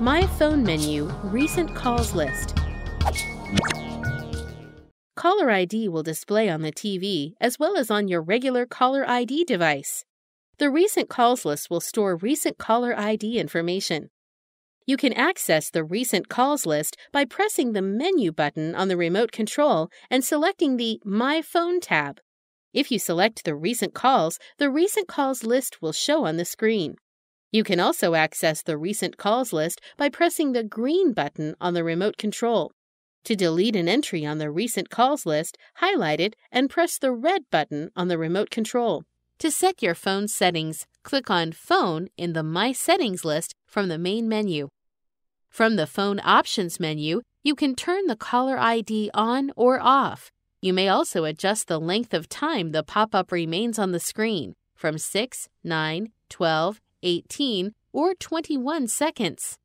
My Phone menu Recent Calls List. Caller ID will display on the TV as well as on your regular caller ID device. The Recent Calls list will store recent caller ID information. You can access the Recent Calls list by pressing the Menu button on the remote control and selecting the My Phone tab. If you select the Recent Calls, the Recent Calls list will show on the screen. You can also access the Recent Calls list by pressing the green button on the remote control. To delete an entry on the Recent Calls list, highlight it and press the red button on the remote control. To set your phone settings, click on Phone in the My Settings list from the main menu. From the Phone Options menu, you can turn the caller ID on or off. You may also adjust the length of time the pop up remains on the screen from 6, 9, 12, 18, or 21 seconds.